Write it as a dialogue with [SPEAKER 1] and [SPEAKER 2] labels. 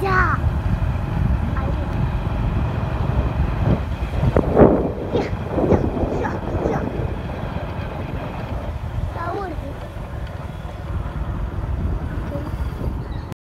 [SPEAKER 1] 呀